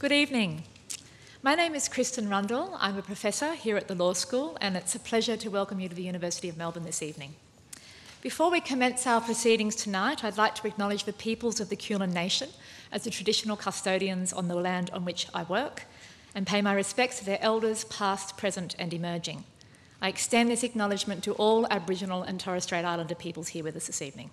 Good evening. My name is Kristen Rundle. I'm a professor here at the Law School, and it's a pleasure to welcome you to the University of Melbourne this evening. Before we commence our proceedings tonight, I'd like to acknowledge the peoples of the Kulin Nation as the traditional custodians on the land on which I work and pay my respects to their elders, past, present, and emerging. I extend this acknowledgement to all Aboriginal and Torres Strait Islander peoples here with us this evening.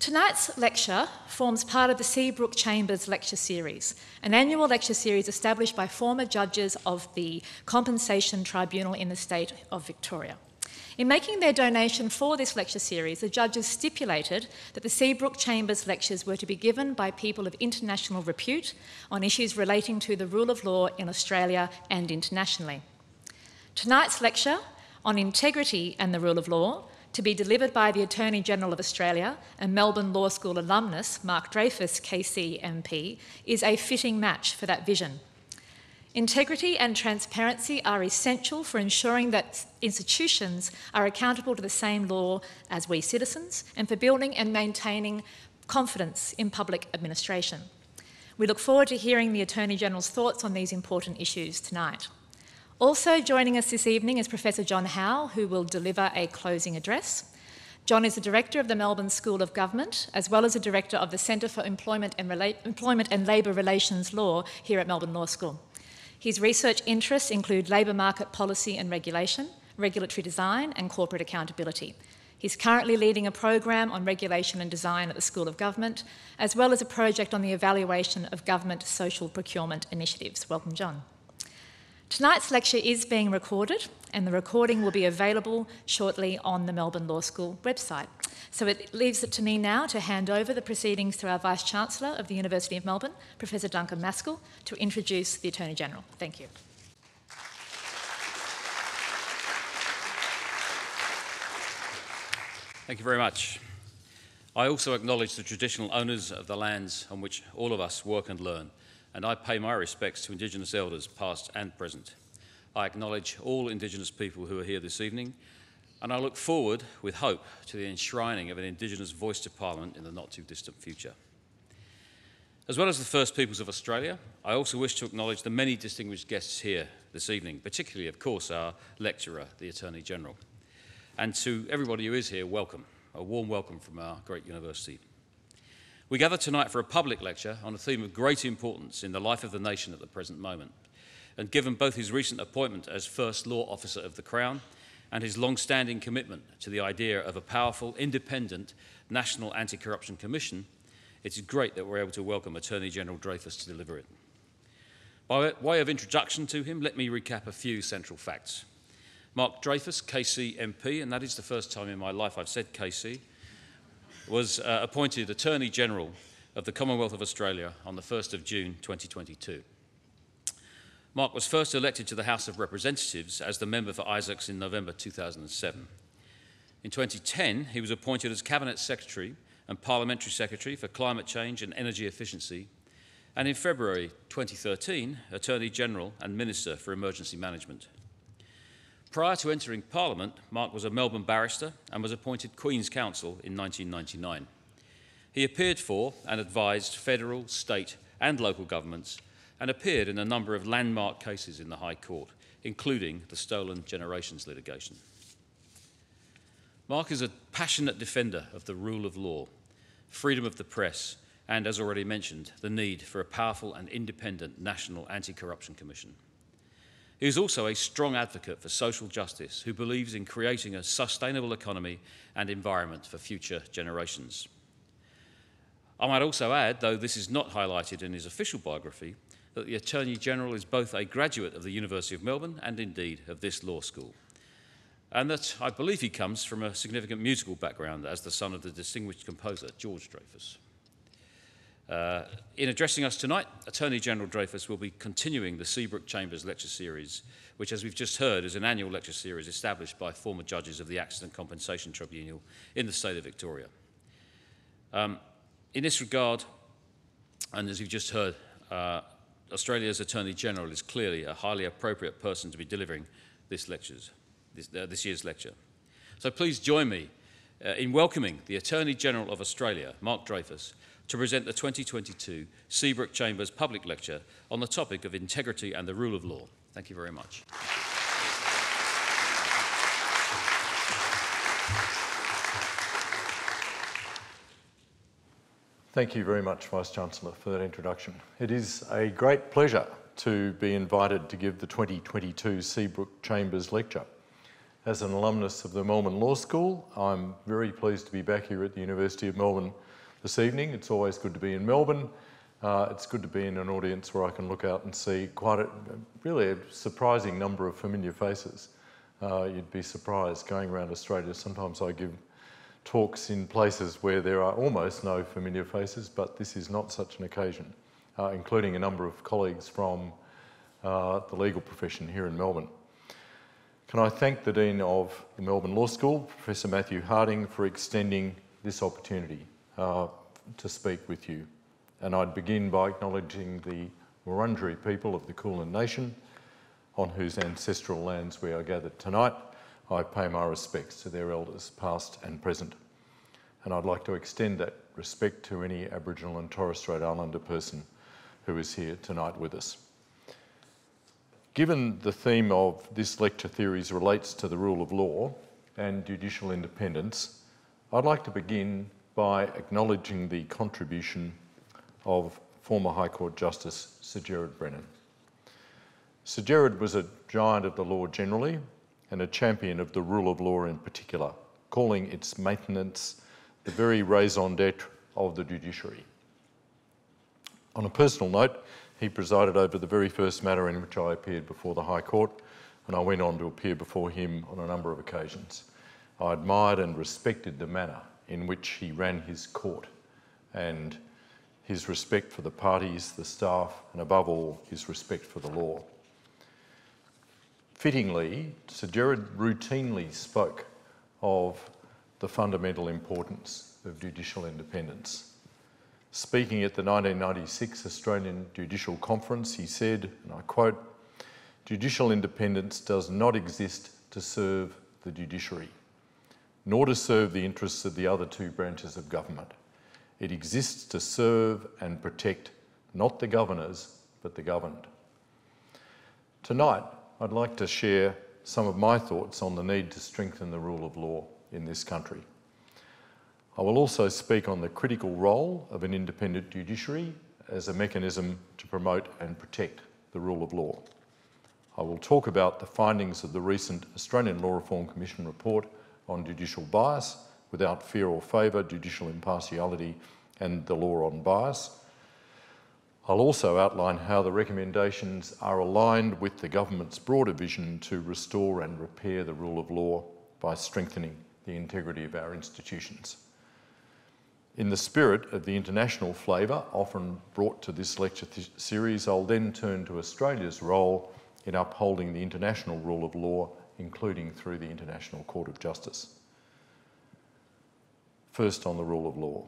Tonight's lecture forms part of the Seabrook Chambers Lecture Series, an annual lecture series established by former judges of the Compensation Tribunal in the state of Victoria. In making their donation for this lecture series, the judges stipulated that the Seabrook Chambers lectures were to be given by people of international repute on issues relating to the rule of law in Australia and internationally. Tonight's lecture on integrity and the rule of law, to be delivered by the Attorney General of Australia and Melbourne Law School alumnus Mark Dreyfus, KC MP, is a fitting match for that vision. Integrity and transparency are essential for ensuring that institutions are accountable to the same law as we citizens and for building and maintaining confidence in public administration. We look forward to hearing the Attorney General's thoughts on these important issues tonight. Also joining us this evening is Professor John Howe, who will deliver a closing address. John is the Director of the Melbourne School of Government, as well as a Director of the Centre for Employment and, Employment and Labour Relations Law here at Melbourne Law School. His research interests include labour market policy and regulation, regulatory design, and corporate accountability. He's currently leading a program on regulation and design at the School of Government, as well as a project on the evaluation of government social procurement initiatives. Welcome, John. Tonight's lecture is being recorded, and the recording will be available shortly on the Melbourne Law School website. So it leaves it to me now to hand over the proceedings to our Vice Chancellor of the University of Melbourne, Professor Duncan Maskell, to introduce the Attorney General. Thank you. Thank you very much. I also acknowledge the traditional owners of the lands on which all of us work and learn and I pay my respects to Indigenous elders, past and present. I acknowledge all Indigenous people who are here this evening, and I look forward with hope to the enshrining of an Indigenous voice to Parliament in the not too distant future. As well as the First Peoples of Australia, I also wish to acknowledge the many distinguished guests here this evening, particularly, of course, our lecturer, the Attorney General. And to everybody who is here, welcome. A warm welcome from our great university. We gather tonight for a public lecture on a theme of great importance in the life of the nation at the present moment. And given both his recent appointment as First Law Officer of the Crown and his long standing commitment to the idea of a powerful, independent National Anti Corruption Commission, it's great that we're able to welcome Attorney General Dreyfus to deliver it. By way of introduction to him, let me recap a few central facts. Mark Dreyfus, KC MP, and that is the first time in my life I've said KC, was uh, appointed Attorney General of the Commonwealth of Australia on the 1st of June 2022. Mark was first elected to the House of Representatives as the member for Isaacs in November 2007. In 2010, he was appointed as Cabinet Secretary and Parliamentary Secretary for Climate Change and Energy Efficiency, and in February 2013, Attorney General and Minister for Emergency Management. Prior to entering Parliament, Mark was a Melbourne barrister and was appointed Queen's Counsel in 1999. He appeared for and advised federal, state, and local governments and appeared in a number of landmark cases in the High Court, including the Stolen Generations litigation. Mark is a passionate defender of the rule of law, freedom of the press, and, as already mentioned, the need for a powerful and independent National Anti Corruption Commission. He is also a strong advocate for social justice who believes in creating a sustainable economy and environment for future generations. I might also add, though this is not highlighted in his official biography, that the Attorney General is both a graduate of the University of Melbourne and indeed of this law school. And that I believe he comes from a significant musical background as the son of the distinguished composer George Dreyfus. Uh, in addressing us tonight, Attorney General Dreyfus will be continuing the Seabrook Chambers lecture series, which, as we've just heard, is an annual lecture series established by former judges of the Accident Compensation Tribunal in the state of Victoria. Um, in this regard, and as you've just heard, uh, Australia's Attorney General is clearly a highly appropriate person to be delivering this, lectures, this, uh, this year's lecture. So please join me uh, in welcoming the Attorney General of Australia, Mark Dreyfus, to present the 2022 Seabrook Chambers Public Lecture on the topic of integrity and the rule of law. Thank you very much. Thank you very much, Vice Chancellor, for that introduction. It is a great pleasure to be invited to give the 2022 Seabrook Chambers Lecture. As an alumnus of the Melbourne Law School, I'm very pleased to be back here at the University of Melbourne this evening. It's always good to be in Melbourne. Uh, it's good to be in an audience where I can look out and see quite a really a surprising number of familiar faces. Uh, you'd be surprised going around Australia. Sometimes I give talks in places where there are almost no familiar faces, but this is not such an occasion, uh, including a number of colleagues from uh, the legal profession here in Melbourne. Can I thank the Dean of the Melbourne Law School, Professor Matthew Harding, for extending this opportunity uh, to speak with you. And I'd begin by acknowledging the Wurundjeri people of the Kulin Nation, on whose ancestral lands we are gathered tonight, I pay my respects to their elders, past and present. And I'd like to extend that respect to any Aboriginal and Torres Strait Islander person who is here tonight with us. Given the theme of this lecture series relates to the rule of law and judicial independence, I'd like to begin by acknowledging the contribution of former High Court Justice Sir Gerard Brennan. Sir Gerard was a giant of the law generally and a champion of the rule of law in particular, calling its maintenance the very raison d'etre of the judiciary. On a personal note, he presided over the very first matter in which I appeared before the High Court, and I went on to appear before him on a number of occasions. I admired and respected the manner in which he ran his court and his respect for the parties, the staff, and above all, his respect for the law. Fittingly, Sir Gerard routinely spoke of the fundamental importance of judicial independence. Speaking at the 1996 Australian Judicial Conference, he said, and I quote, Judicial independence does not exist to serve the judiciary, nor to serve the interests of the other two branches of government. It exists to serve and protect not the governors, but the governed. Tonight, I'd like to share some of my thoughts on the need to strengthen the rule of law in this country. I will also speak on the critical role of an independent judiciary as a mechanism to promote and protect the rule of law. I will talk about the findings of the recent Australian Law Reform Commission report on judicial bias, without fear or favour, judicial impartiality and the law on bias, I'll also outline how the recommendations are aligned with the government's broader vision to restore and repair the rule of law by strengthening the integrity of our institutions. In the spirit of the international flavour often brought to this lecture th series, I'll then turn to Australia's role in upholding the international rule of law, including through the International Court of Justice. First on the rule of law.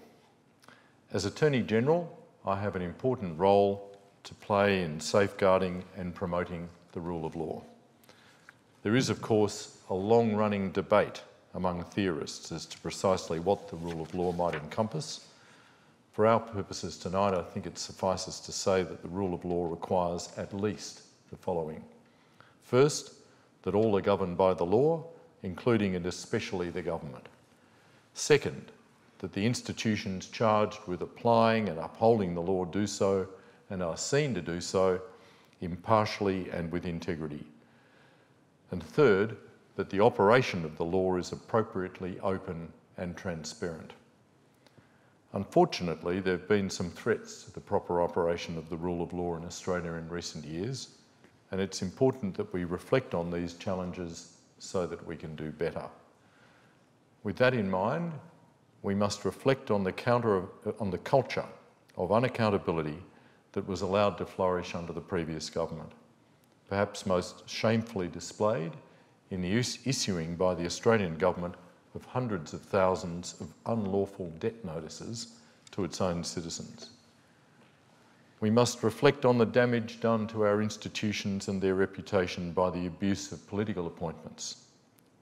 As Attorney General, I have an important role to play in safeguarding and promoting the rule of law. There is, of course, a long running debate among theorists as to precisely what the rule of law might encompass. For our purposes tonight, I think it suffices to say that the rule of law requires at least the following. First, that all are governed by the law, including and especially the government. Second, that the institutions charged with applying and upholding the law do so and are seen to do so impartially and with integrity. And third, that the operation of the law is appropriately open and transparent. Unfortunately, there have been some threats to the proper operation of the rule of law in Australia in recent years, and it's important that we reflect on these challenges so that we can do better. With that in mind, we must reflect on the, counter, on the culture of unaccountability that was allowed to flourish under the previous government, perhaps most shamefully displayed in the issuing by the Australian government of hundreds of thousands of unlawful debt notices to its own citizens. We must reflect on the damage done to our institutions and their reputation by the abuse of political appointments,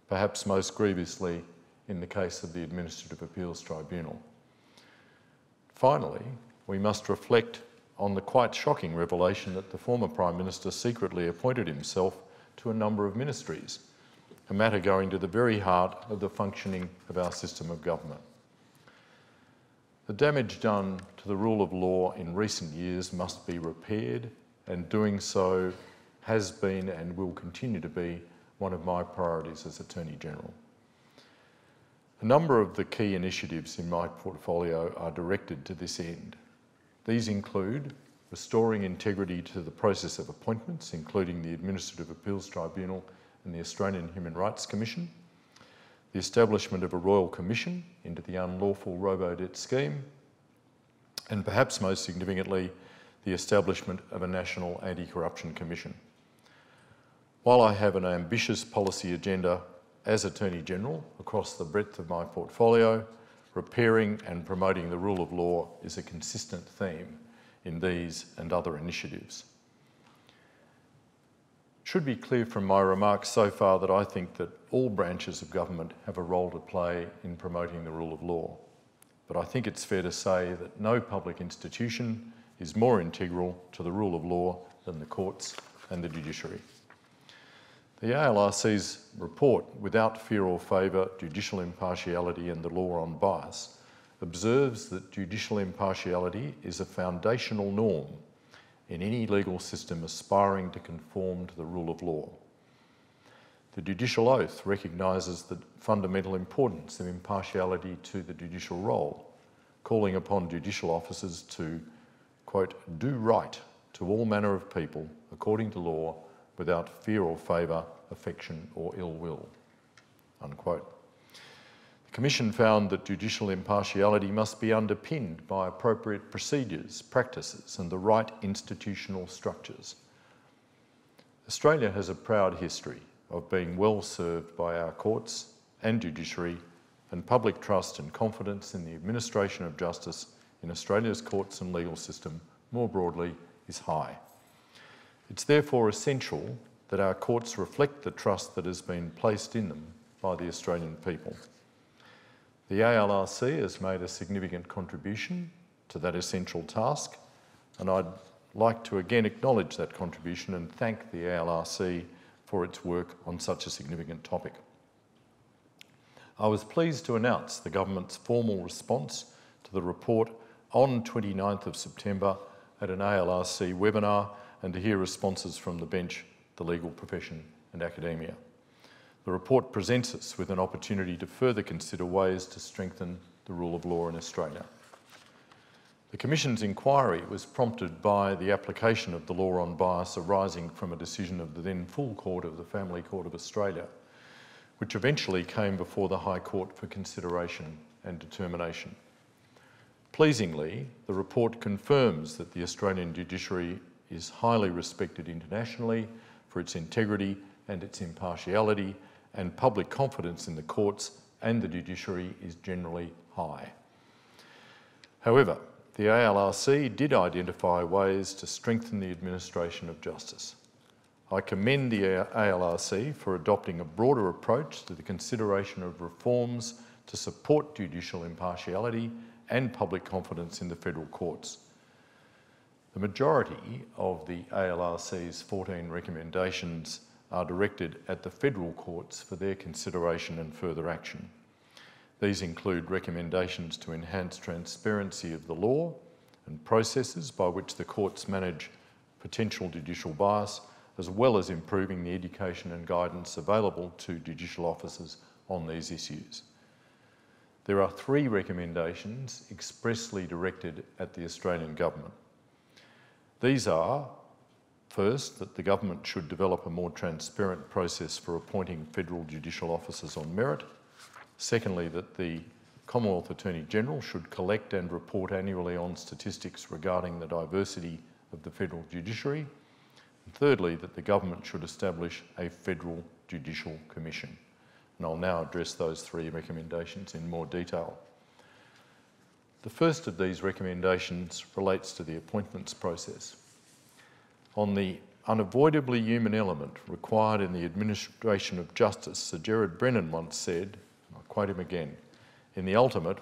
perhaps most grievously in the case of the Administrative Appeals Tribunal. Finally, we must reflect on the quite shocking revelation that the former Prime Minister secretly appointed himself to a number of ministries, a matter going to the very heart of the functioning of our system of government. The damage done to the rule of law in recent years must be repaired, and doing so has been and will continue to be one of my priorities as Attorney General. A number of the key initiatives in my portfolio are directed to this end. These include restoring integrity to the process of appointments, including the Administrative Appeals Tribunal and the Australian Human Rights Commission, the establishment of a Royal Commission into the unlawful robo-debt scheme, and perhaps most significantly, the establishment of a National Anti-Corruption Commission. While I have an ambitious policy agenda as Attorney General across the breadth of my portfolio, repairing and promoting the rule of law is a consistent theme in these and other initiatives. Should be clear from my remarks so far that I think that all branches of government have a role to play in promoting the rule of law. But I think it's fair to say that no public institution is more integral to the rule of law than the courts and the judiciary. The ALRC's report, Without Fear or Favour, Judicial Impartiality and the Law on Bias, observes that judicial impartiality is a foundational norm in any legal system aspiring to conform to the rule of law. The judicial oath recognises the fundamental importance of impartiality to the judicial role, calling upon judicial officers to, quote, do right to all manner of people according to law without fear or favour, affection or ill will. Unquote. The Commission found that judicial impartiality must be underpinned by appropriate procedures, practices and the right institutional structures. Australia has a proud history of being well served by our courts and judiciary and public trust and confidence in the administration of justice in Australia's courts and legal system more broadly is high. It's therefore essential that our courts reflect the trust that has been placed in them by the Australian people. The ALRC has made a significant contribution to that essential task, and I'd like to again acknowledge that contribution and thank the ALRC for its work on such a significant topic. I was pleased to announce the government's formal response to the report on 29th of September at an ALRC webinar and to hear responses from the bench, the legal profession and academia. The report presents us with an opportunity to further consider ways to strengthen the rule of law in Australia. The Commission's inquiry was prompted by the application of the law on bias arising from a decision of the then full court of the Family Court of Australia, which eventually came before the High Court for consideration and determination. Pleasingly, the report confirms that the Australian judiciary is highly respected internationally for its integrity and its impartiality, and public confidence in the courts and the judiciary is generally high. However, the ALRC did identify ways to strengthen the administration of justice. I commend the ALRC for adopting a broader approach to the consideration of reforms to support judicial impartiality and public confidence in the federal courts. The majority of the ALRC's 14 recommendations are directed at the federal courts for their consideration and further action. These include recommendations to enhance transparency of the law and processes by which the courts manage potential judicial bias, as well as improving the education and guidance available to judicial officers on these issues. There are three recommendations expressly directed at the Australian Government. These are first, that the government should develop a more transparent process for appointing federal judicial officers on merit. Secondly, that the Commonwealth Attorney General should collect and report annually on statistics regarding the diversity of the federal judiciary. And thirdly, that the government should establish a federal judicial commission. And I'll now address those three recommendations in more detail. The first of these recommendations relates to the appointments process. On the unavoidably human element required in the administration of justice, Sir Gerard Brennan once said, I'll quote him again, in the ultimate,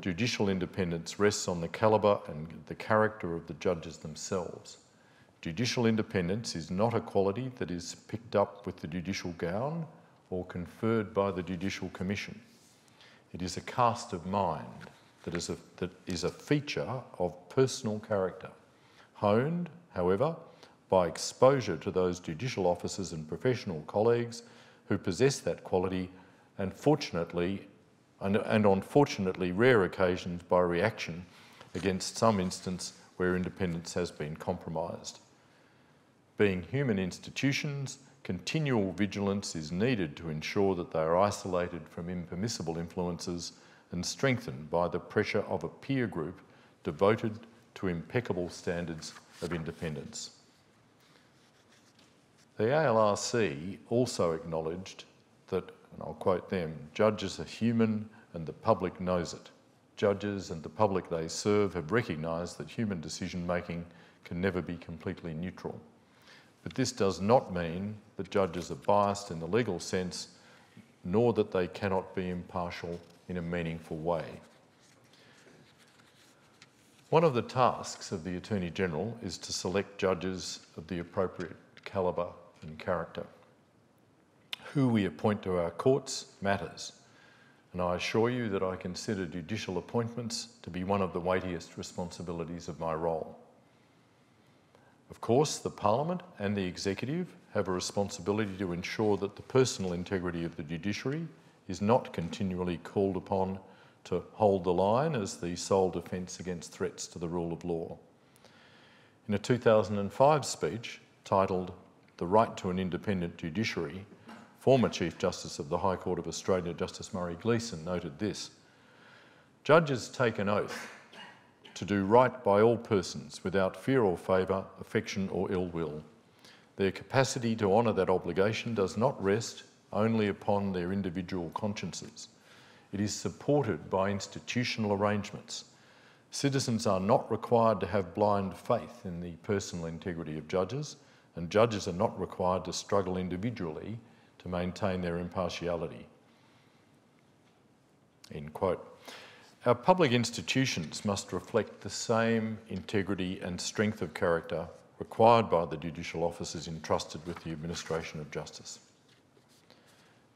judicial independence rests on the calibre and the character of the judges themselves. Judicial independence is not a quality that is picked up with the judicial gown or conferred by the Judicial Commission. It is a cast of mind that is a, that is a feature of personal character, honed, however, by exposure to those judicial officers and professional colleagues who possess that quality and fortunately and, and on fortunately rare occasions by reaction against some instance where independence has been compromised. Being human institutions, continual vigilance is needed to ensure that they are isolated from impermissible influences and strengthened by the pressure of a peer group devoted to impeccable standards of independence. The ALRC also acknowledged that, and I'll quote them, judges are human and the public knows it. Judges and the public they serve have recognised that human decision making can never be completely neutral. But this does not mean that judges are biased in the legal sense, nor that they cannot be impartial in a meaningful way. One of the tasks of the Attorney General is to select judges of the appropriate calibre and character. Who we appoint to our courts matters, and I assure you that I consider judicial appointments to be one of the weightiest responsibilities of my role. Of course, the Parliament and the Executive have a responsibility to ensure that the personal integrity of the judiciary is not continually called upon to hold the line as the sole defence against threats to the rule of law. In a 2005 speech titled The Right to an Independent Judiciary, former Chief Justice of the High Court of Australia, Justice Murray Gleeson, noted this Judges take an oath to do right by all persons without fear or favour, affection or ill will. Their capacity to honour that obligation does not rest only upon their individual consciences. It is supported by institutional arrangements. Citizens are not required to have blind faith in the personal integrity of judges, and judges are not required to struggle individually to maintain their impartiality. End quote. Our public institutions must reflect the same integrity and strength of character required by the judicial officers entrusted with the administration of justice.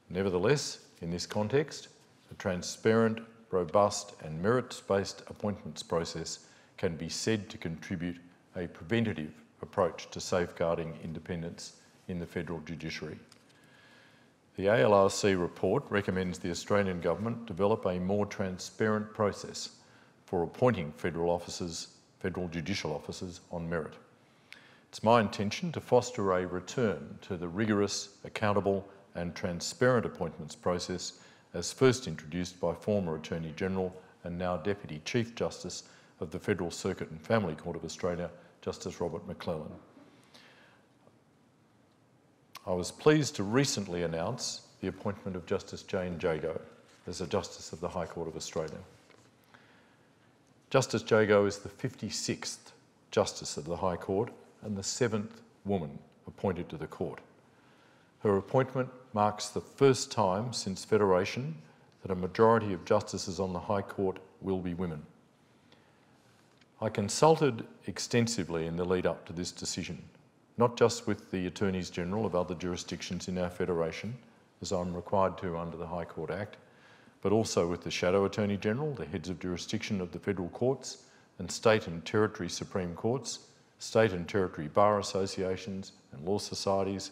Nevertheless, in this context, a transparent, robust and merits-based appointments process can be said to contribute a preventative approach to safeguarding independence in the federal judiciary. The ALRC report recommends the Australian Government develop a more transparent process for appointing federal officers, federal judicial officers on merit. It's my intention to foster a return to the rigorous, accountable and transparent appointments process as first introduced by former Attorney General and now Deputy Chief Justice of the Federal Circuit and Family Court of Australia, Justice Robert McClelland. I was pleased to recently announce the appointment of Justice Jayne Jagot as a Justice of the High Court of Australia. Justice Jagot is the 56th Justice of the High Court and the seventh woman appointed to the court. Her appointment marks the first time since Federation that a majority of justices on the High Court will be women. I consulted extensively in the lead up to this decision, not just with the Attorneys General of other jurisdictions in our Federation, as I'm required to under the High Court Act, but also with the Shadow Attorney General, the heads of jurisdiction of the federal courts, and state and territory Supreme Courts, state and territory bar associations and law societies,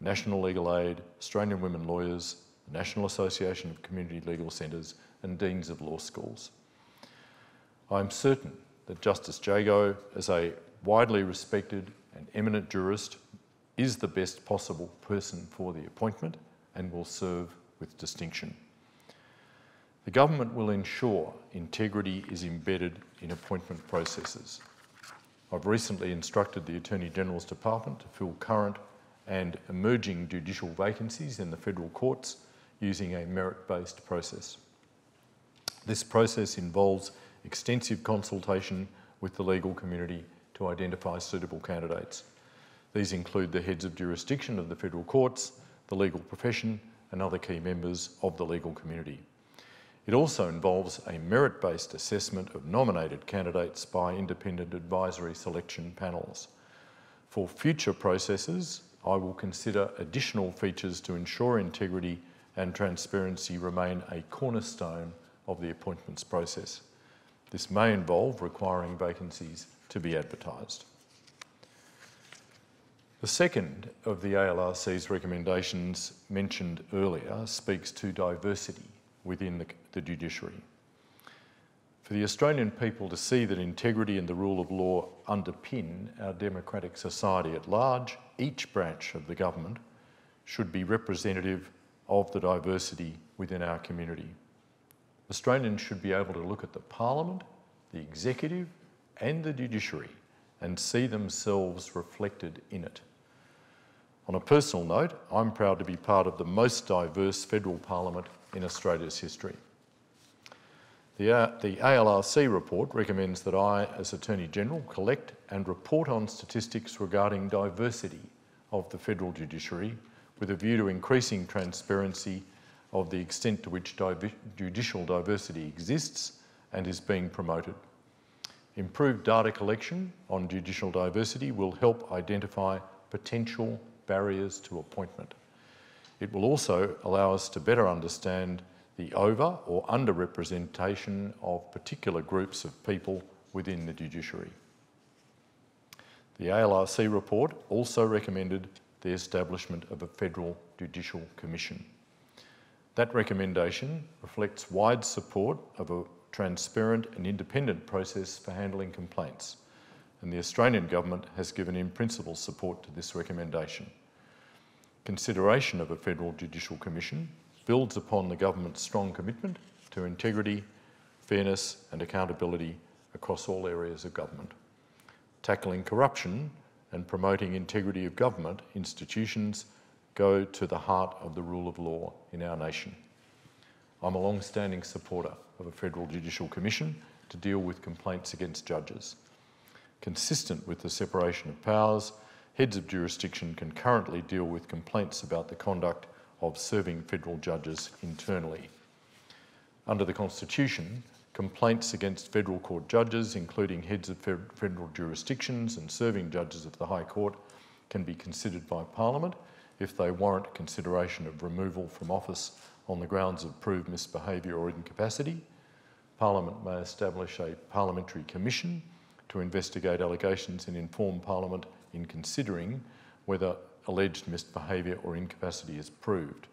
National Legal Aid, Australian Women Lawyers, National Association of Community Legal Centres, and Deans of Law Schools. I am certain that Justice Jagot, as a widely respected and eminent jurist, is the best possible person for the appointment and will serve with distinction. The government will ensure integrity is embedded in appointment processes. I've recently instructed the Attorney General's Department to fill current and emerging judicial vacancies in the federal courts using a merit-based process. This process involves extensive consultation with the legal community to identify suitable candidates. These include the heads of jurisdiction of the federal courts, the legal profession and other key members of the legal community. It also involves a merit-based assessment of nominated candidates by independent advisory selection panels. For future processes, I will consider additional features to ensure integrity and transparency remain a cornerstone of the appointments process. This may involve requiring vacancies to be advertised. The second of the ALRC's recommendations mentioned earlier speaks to diversity within the, the, judiciary. For the Australian people to see that integrity and the rule of law underpin our democratic society at large, each branch of the government should be representative of the diversity within our community. Australians should be able to look at the Parliament, the Executive, and the Judiciary and see themselves reflected in it. On a personal note, I'm proud to be part of the most diverse federal parliament in Australia's history. The, uh, the ALRC report recommends that I, as Attorney General, collect and report on statistics regarding diversity of the federal judiciary with a view to increasing transparency of the extent to which div judicial diversity exists and is being promoted. Improved data collection on judicial diversity will help identify potential barriers to appointment. It will also allow us to better understand the over or underrepresentation of particular groups of people within the judiciary. The ALRC report also recommended the establishment of a Federal Judicial Commission. That recommendation reflects wide support of a transparent and independent process for handling complaints, and the Australian Government has given in principle support to this recommendation. Consideration of a Federal Judicial Commission builds upon the Government's strong commitment to integrity, fairness and accountability across all areas of government. Tackling corruption and promoting integrity of government institutions go to the heart of the rule of law in our nation. I'm a long-standing supporter of a Federal Judicial Commission to deal with complaints against judges. Consistent with the separation of powers, heads of jurisdiction can currently deal with complaints about the conduct of serving federal judges internally. Under the Constitution, complaints against federal court judges, including heads of federal jurisdictions and serving judges of the High Court, can be considered by Parliament if they warrant consideration of removal from office on the grounds of proved misbehaviour or incapacity. Parliament may establish a parliamentary commission to investigate allegations and inform Parliament in considering whether alleged misbehaviour or incapacity is proved.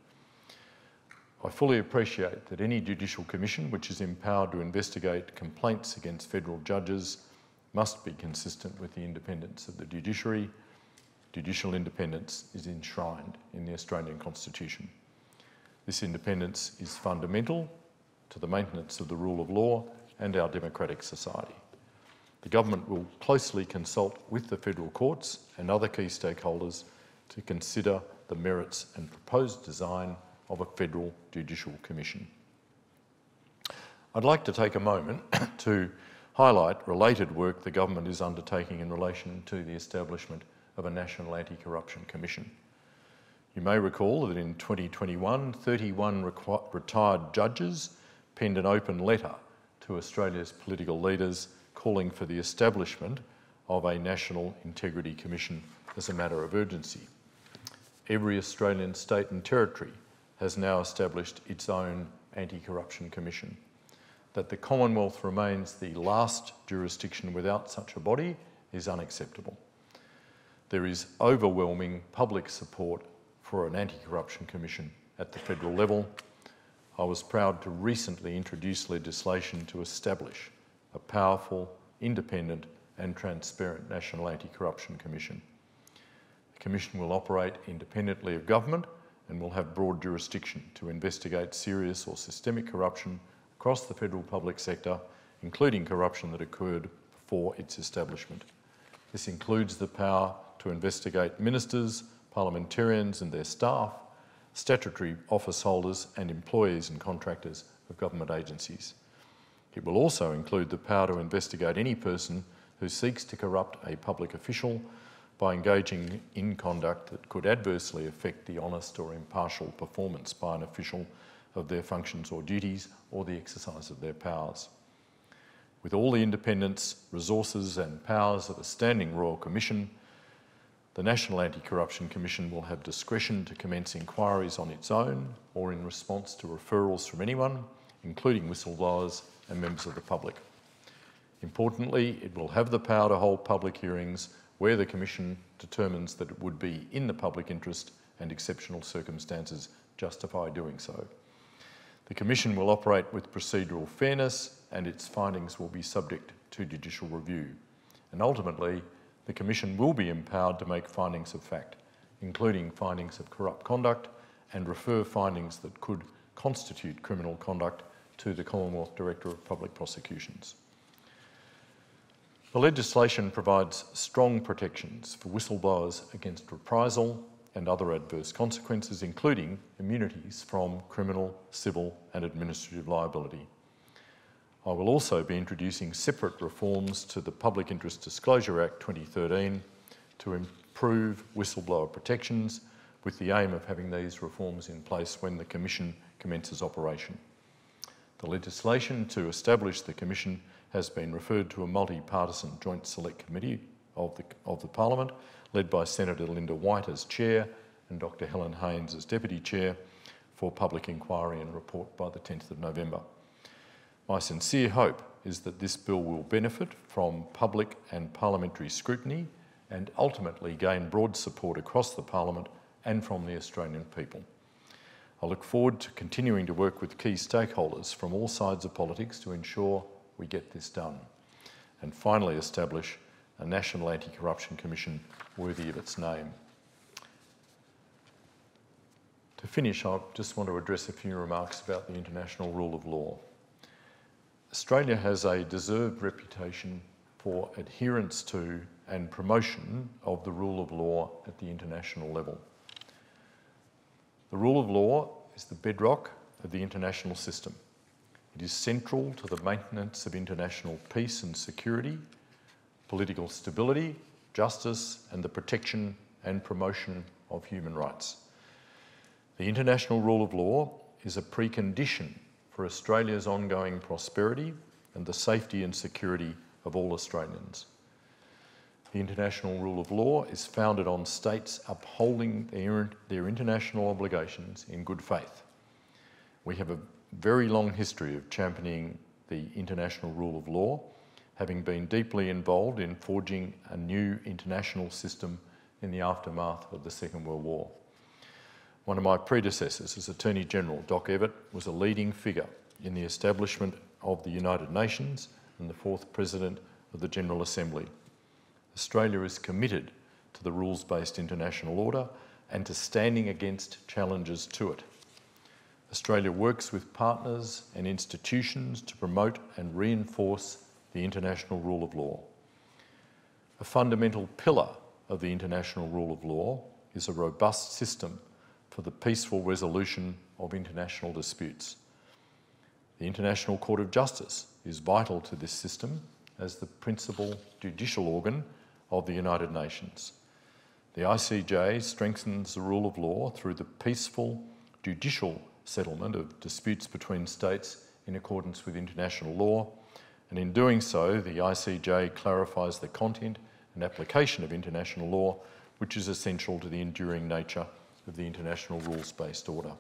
I fully appreciate that any judicial commission which is empowered to investigate complaints against federal judges must be consistent with the independence of the judiciary. Judicial independence is enshrined in the Australian Constitution. This independence is fundamental to the maintenance of the rule of law and our democratic society. The government will closely consult with the federal courts and other key stakeholders to consider the merits and proposed design of a federal judicial commission. I'd like to take a moment to highlight related work the government is undertaking in relation to the establishment of a National Anti-Corruption Commission. You may recall that in 2021, 31 retired judges penned an open letter to Australia's political leaders calling for the establishment of a National Integrity Commission as a matter of urgency. Every Australian state and territory has now established its own anti-corruption commission. That the Commonwealth remains the last jurisdiction without such a body is unacceptable. There is overwhelming public support for an anti-corruption commission at the federal level. I was proud to recently introduce legislation to establish a powerful, independent and transparent National Anti-Corruption Commission. Commission will operate independently of government and will have broad jurisdiction to investigate serious or systemic corruption across the federal public sector, including corruption that occurred before its establishment. This includes the power to investigate ministers, parliamentarians and their staff, statutory office holders and employees and contractors of government agencies. It will also include the power to investigate any person who seeks to corrupt a public official by engaging in conduct that could adversely affect the honest or impartial performance by an official of their functions or duties or the exercise of their powers. With all the independence, resources and powers of a standing Royal Commission, the National Anti-Corruption Commission will have discretion to commence inquiries on its own or in response to referrals from anyone, including whistleblowers and members of the public. Importantly, it will have the power to hold public hearings where the Commission determines that it would be in the public interest and exceptional circumstances justify doing so. The Commission will operate with procedural fairness and its findings will be subject to judicial review. And ultimately, the Commission will be empowered to make findings of fact, including findings of corrupt conduct and refer findings that could constitute criminal conduct to the Commonwealth Director of Public Prosecutions. The legislation provides strong protections for whistleblowers against reprisal and other adverse consequences, including immunities from criminal, civil and administrative liability. I will also be introducing separate reforms to the Public Interest Disclosure Act 2013 to improve whistleblower protections with the aim of having these reforms in place when the Commission commences operation. The legislation to establish the Commission has been referred to a multi-partisan Joint Select Committee of the, of the Parliament, led by Senator Linda White as Chair and Dr Helen Haines as Deputy Chair, for public inquiry and report by the 10th of November. My sincere hope is that this bill will benefit from public and parliamentary scrutiny and ultimately gain broad support across the Parliament and from the Australian people. I look forward to continuing to work with key stakeholders from all sides of politics to ensure we get this done. And finally establish a National Anti-Corruption Commission worthy of its name. To finish, I just want to address a few remarks about the international rule of law. Australia has a deserved reputation for adherence to and promotion of the rule of law at the international level. The rule of law is the bedrock of the international system. It is central to the maintenance of international peace and security, political stability, justice, and the protection and promotion of human rights. The international rule of law is a precondition for Australia's ongoing prosperity and the safety and security of all Australians. The international rule of law is founded on states upholding their, their international obligations in good faith. We have a very long history of championing the international rule of law, having been deeply involved in forging a new international system in the aftermath of the Second World War. One of my predecessors as Attorney General, Doc Evatt, was a leading figure in the establishment of the United Nations and the fourth President of the General Assembly. Australia is committed to the rules-based international order and to standing against challenges to it. Australia works with partners and institutions to promote and reinforce the international rule of law. A fundamental pillar of the international rule of law is a robust system for the peaceful resolution of international disputes. The International Court of Justice is vital to this system as the principal judicial organ of the United Nations. The ICJ strengthens the rule of law through the peaceful judicial settlement of disputes between states in accordance with international law, and in doing so, the ICJ clarifies the content and application of international law, which is essential to the enduring nature of the international rules-based order.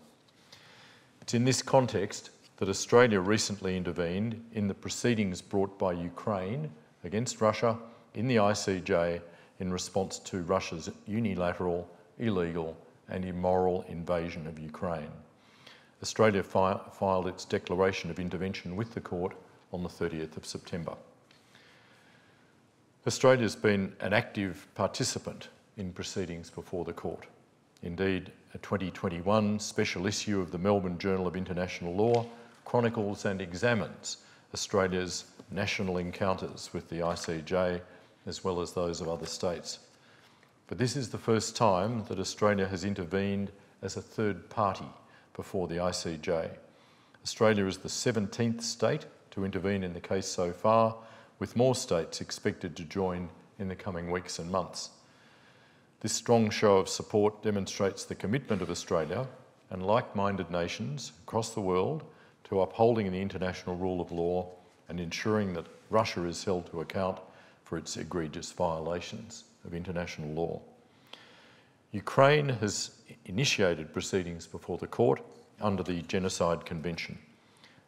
It's in this context that Australia recently intervened in the proceedings brought by Ukraine against Russia in the ICJ in response to Russia's unilateral, illegal and immoral invasion of Ukraine. Australia fi filed its declaration of intervention with the court on the 30th of September. Australia has been an active participant in proceedings before the court. Indeed, a 2021 special issue of the Melbourne Journal of International Law chronicles and examines Australia's national encounters with the ICJ as well as those of other states. But this is the first time that Australia has intervened as a third party before the ICJ. Australia is the 17th state to intervene in the case so far, with more states expected to join in the coming weeks and months. This strong show of support demonstrates the commitment of Australia and like minded nations across the world to upholding the international rule of law and ensuring that Russia is held to account for its egregious violations of international law. Ukraine has initiated proceedings before the court under the Genocide Convention,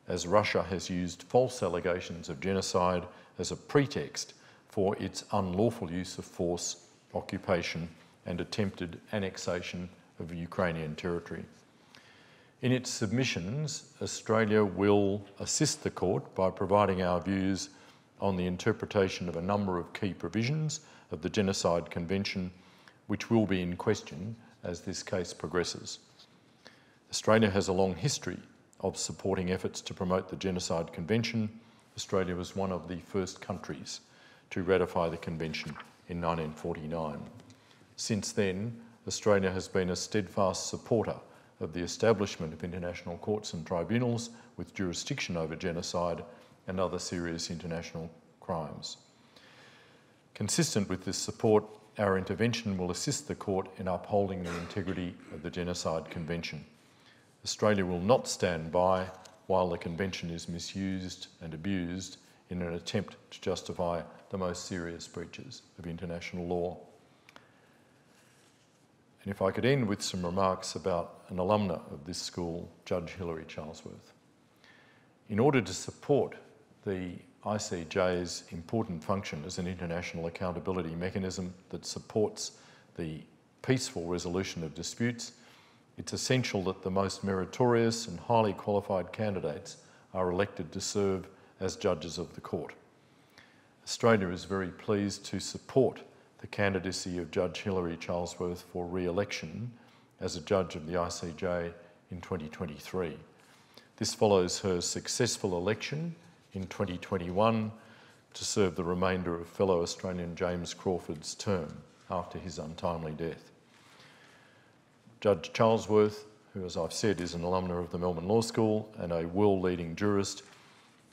as Russia has used false allegations of genocide as a pretext for its unlawful use of force, occupation, and attempted annexation of Ukrainian territory. In its submissions, Australia will assist the court by providing our views on the interpretation of a number of key provisions of the Genocide Convention, which will be in question as this case progresses. Australia has a long history of supporting efforts to promote the Genocide Convention. Australia was one of the first countries to ratify the convention in 1949. Since then, Australia has been a steadfast supporter of the establishment of international courts and tribunals with jurisdiction over genocide and other serious international crimes. Consistent with this support, our intervention will assist the court in upholding the integrity of the Genocide Convention. Australia will not stand by while the Convention is misused and abused in an attempt to justify the most serious breaches of international law. And if I could end with some remarks about an alumna of this school, Judge Hilary Charlesworth. In order to support the ICJ's important function as an international accountability mechanism that supports the peaceful resolution of disputes, it's essential that the most meritorious and highly qualified candidates are elected to serve as judges of the court. Australia is very pleased to support the candidacy of Judge Hilary Charlesworth for re-election as a judge of the ICJ in 2023. This follows her successful election in 2021 to serve the remainder of fellow Australian James Crawford's term after his untimely death. Judge Charlesworth, who, as I've said, is an alumna of the Melbourne Law School and a world-leading jurist,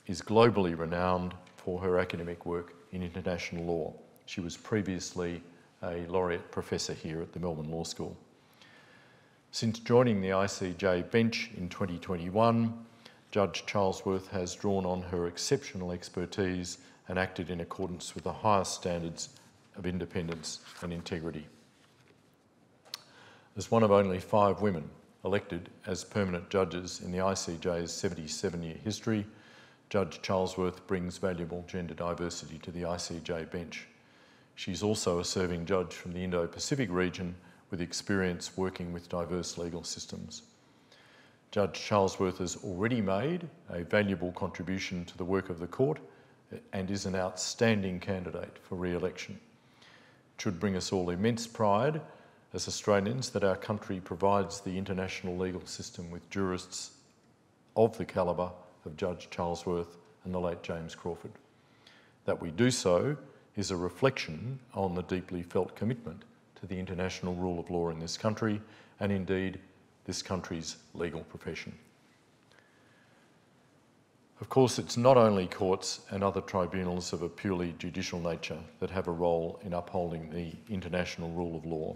is globally renowned for her academic work in international law. She was previously a laureate professor here at the Melbourne Law School. Since joining the ICJ bench in 2021, Judge Charlesworth has drawn on her exceptional expertise and acted in accordance with the highest standards of independence and integrity. As one of only five women elected as permanent judges in the ICJ's 77 year history, Judge Charlesworth brings valuable gender diversity to the ICJ bench. She's also a serving judge from the Indo-Pacific region with experience working with diverse legal systems. Judge Charlesworth has already made a valuable contribution to the work of the court and is an outstanding candidate for re-election. It should bring us all immense pride as Australians that our country provides the international legal system with jurists of the calibre of Judge Charlesworth and the late James Crawford. That we do so is a reflection on the deeply felt commitment to the international rule of law in this country and indeed this country's legal profession. Of course, it's not only courts and other tribunals of a purely judicial nature that have a role in upholding the international rule of law.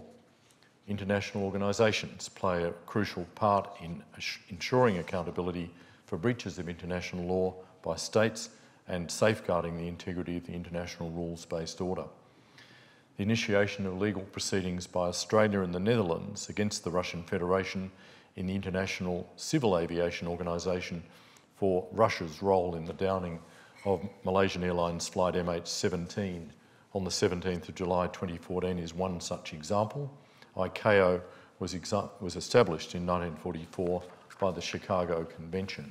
International organisations play a crucial part in ensuring accountability for breaches of international law by states and safeguarding the integrity of the international rules-based order. The initiation of legal proceedings by Australia and the Netherlands against the Russian Federation in the International Civil Aviation Organisation for Russia's role in the downing of Malaysian Airlines flight MH17 on the 17th of July 2014 is one such example. ICAO was, was established in 1944 by the Chicago Convention.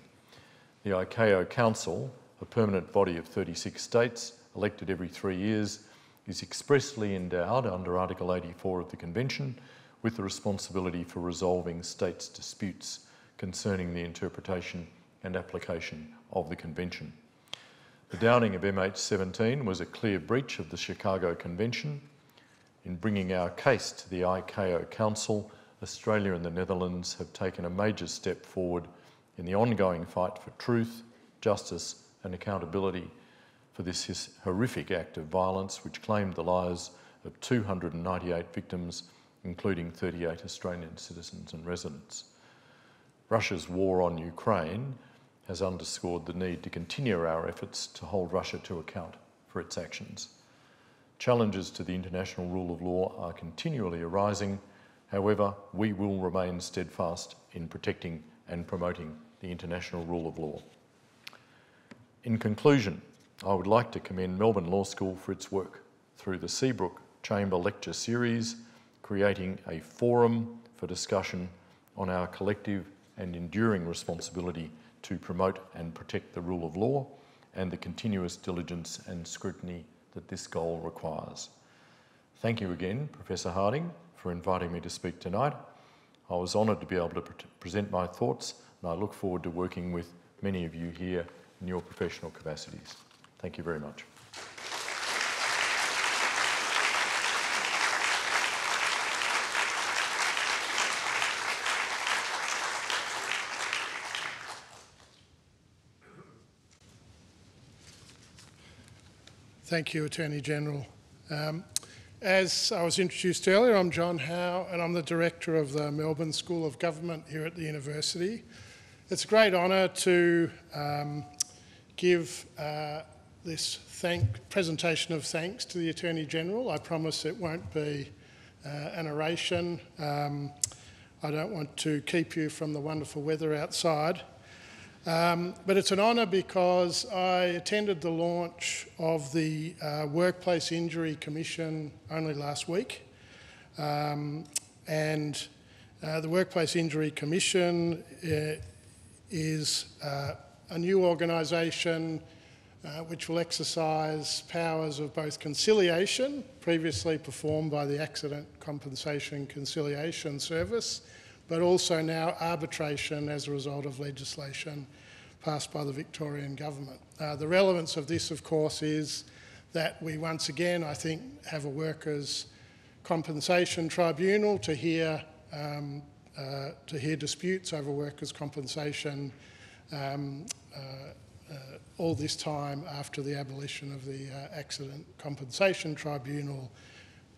The ICAO Council a permanent body of 36 states, elected every three years, is expressly endowed under Article 84 of the Convention with the responsibility for resolving states' disputes concerning the interpretation and application of the Convention. The downing of MH17 was a clear breach of the Chicago Convention. In bringing our case to the ICAO Council, Australia and the Netherlands have taken a major step forward in the ongoing fight for truth, justice and accountability for this horrific act of violence which claimed the lives of 298 victims, including 38 Australian citizens and residents. Russia's war on Ukraine has underscored the need to continue our efforts to hold Russia to account for its actions. Challenges to the international rule of law are continually arising. However, we will remain steadfast in protecting and promoting the international rule of law. In conclusion, I would like to commend Melbourne Law School for its work through the Seabrook Chamber Lecture Series, creating a forum for discussion on our collective and enduring responsibility to promote and protect the rule of law and the continuous diligence and scrutiny that this goal requires. Thank you again, Professor Harding, for inviting me to speak tonight. I was honoured to be able to pre present my thoughts and I look forward to working with many of you here in your professional capacities. Thank you very much. Thank you, Attorney General. Um, as I was introduced earlier, I'm John Howe and I'm the Director of the Melbourne School of Government here at the University. It's a great honour to um, give uh, this thank, presentation of thanks to the Attorney General. I promise it won't be uh, an oration. Um, I don't want to keep you from the wonderful weather outside. Um, but it's an honour because I attended the launch of the uh, Workplace Injury Commission only last week. Um, and uh, the Workplace Injury Commission uh, is uh, a new organisation uh, which will exercise powers of both conciliation, previously performed by the Accident Compensation Conciliation Service, but also now arbitration as a result of legislation passed by the Victorian Government. Uh, the relevance of this, of course, is that we once again, I think, have a workers' compensation tribunal to hear um, uh, to hear disputes over workers' compensation. Um, uh, all this time after the abolition of the uh, Accident Compensation Tribunal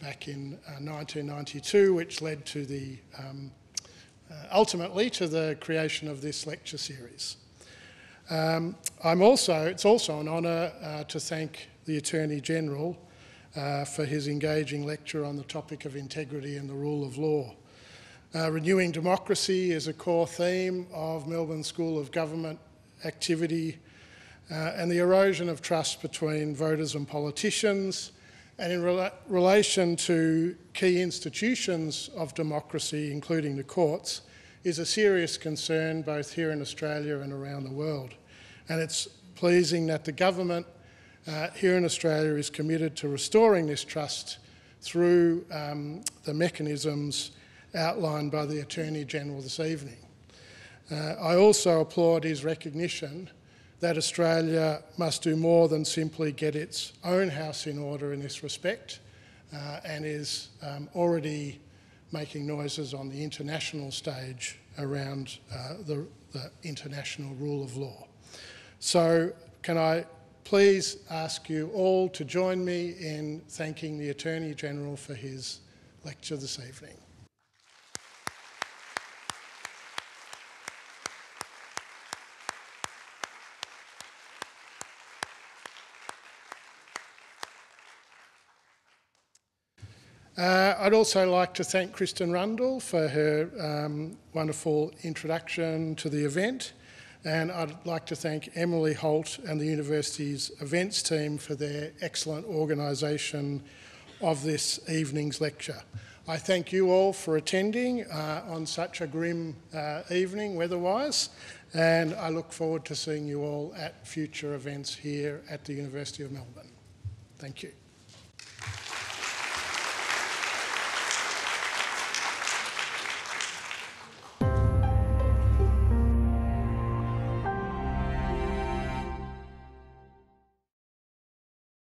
back in 1992, uh, which led to the um, ultimately to the creation of this lecture series. Um, I'm also, it's also an honour uh, to thank the Attorney General uh, for his engaging lecture on the topic of integrity and the rule of law. Uh, renewing democracy is a core theme of Melbourne School of Government activity uh, and the erosion of trust between voters and politicians and in rela relation to key institutions of democracy, including the courts, is a serious concern both here in Australia and around the world. And it's pleasing that the government uh, here in Australia is committed to restoring this trust through um, the mechanisms outlined by the Attorney General this evening. Uh, I also applaud his recognition that Australia must do more than simply get its own house in order in this respect uh, and is um, already making noises on the international stage around uh, the, the international rule of law. So can I please ask you all to join me in thanking the Attorney General for his lecture this evening. Uh, I'd also like to thank Kristen Rundle for her um, wonderful introduction to the event. And I'd like to thank Emily Holt and the university's events team for their excellent organisation of this evening's lecture. I thank you all for attending uh, on such a grim uh, evening weather-wise and I look forward to seeing you all at future events here at the University of Melbourne. Thank you.